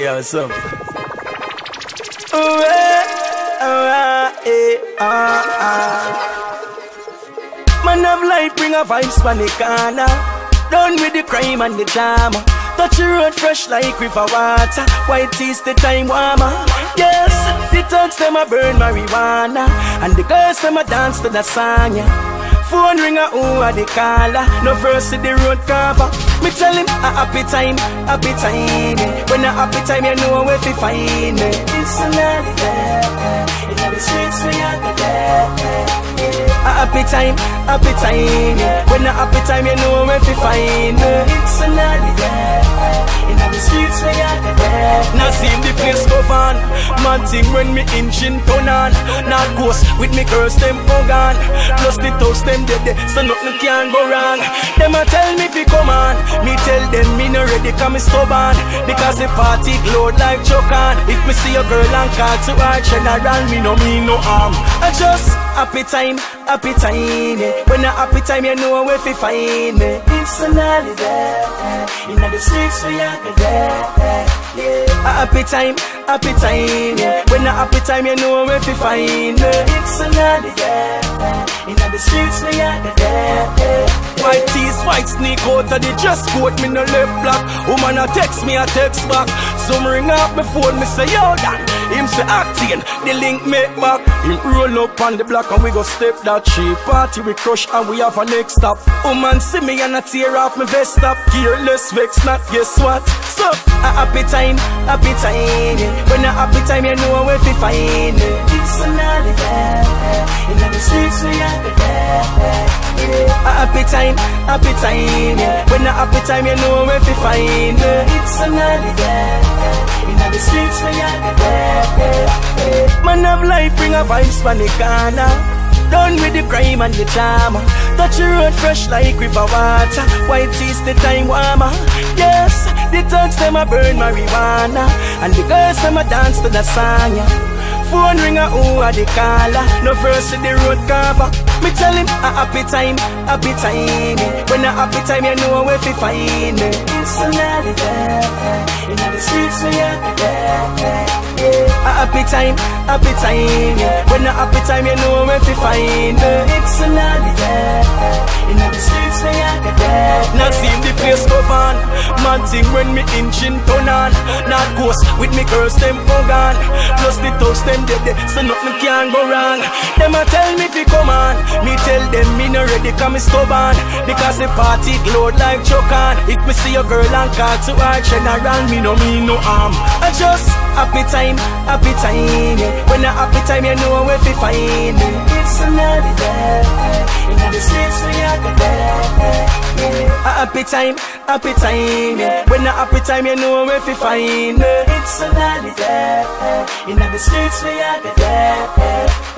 Yeah, what's up? Oh, eh, ah, eh, ah, ah. Man of life bring a vibes for the corner. Done with the crime and the drama. Touch the road fresh like river water. White teeth the time warmer. Yes, the thugs them a burn marijuana, and the girls them a dance to the song. Yeah. Phone a who a the caller. No verse in the road cover. Me tell him a happy time, happy time. yeah. When a happy time, you know where to find me. It's a holiday. In the streets we are the A happy time, happy time. yeah. When a happy time, you know where to find me. It's a holiday. In see the place go on. Mad thing when me engine turn on. Not ghost with me girls them gone. Plus the toast them dead, so nothing can go wrong. Them a tell me fi come on. No ready, cause me stubborn. Because the party load like chokan. If me see a girl and call to her general, me no mean no harm. I just happy time, happy time. Yeah. When a happy time, you know where fi find me. It's an holiday. In the streets we are the yeah. A happy time, happy time. Yeah. When a happy time, you know where fi find me. It's an holiday. In the streets we are the White tees, white sneak out of the dress coat, me no left black. Woman a text me, a text back. Some ring up my phone, me say yo Dan. Him say acting, the link make back. Him roll up on the block and we go step that cheap party. We crush and we have a next stop. Woman see me and I tear off my vest up. Careless vex, not guess what? So a happy time, happy time. When a happy time, you know where to find me. It's a holiday. In the streets we are the A happy time, happy time. When a happy time, you know where to find me. It's a holiday. In the streets we are the Man of life bring a vibes from the corner. Done with the crime and the drama. Touch the road fresh like river water. White teeth the time warmer. Yes, the thugs them a burn marijuana, and the girls them a dance to the song. Yeah. Phone ring a who a the caller. No verse in the road cover. Me tell him a happy time, happy time. When a happy time, you know where to find me. Holiday. In the streets we are the A happy time, happy time. When a happy time, you know where to find me. Holiday. In the streets we are the Now see the place go on. Mad thing when me engine turn on. Not ghost with me girls them gone. Toast them dead, dead, so nothing can go wrong. Them a tell me fi come on. Me tell them me no ready, cause me stubborn. Because the party load like chokan. If me see a girl and call to her general, me no mean no harm. I just happy time, happy time. Yeah. When a happy time, you know where to find me. It's a holiday. Happy time, happy time. Yeah. When a happy time, you know where to find me. It's a holiday. In the streets we are the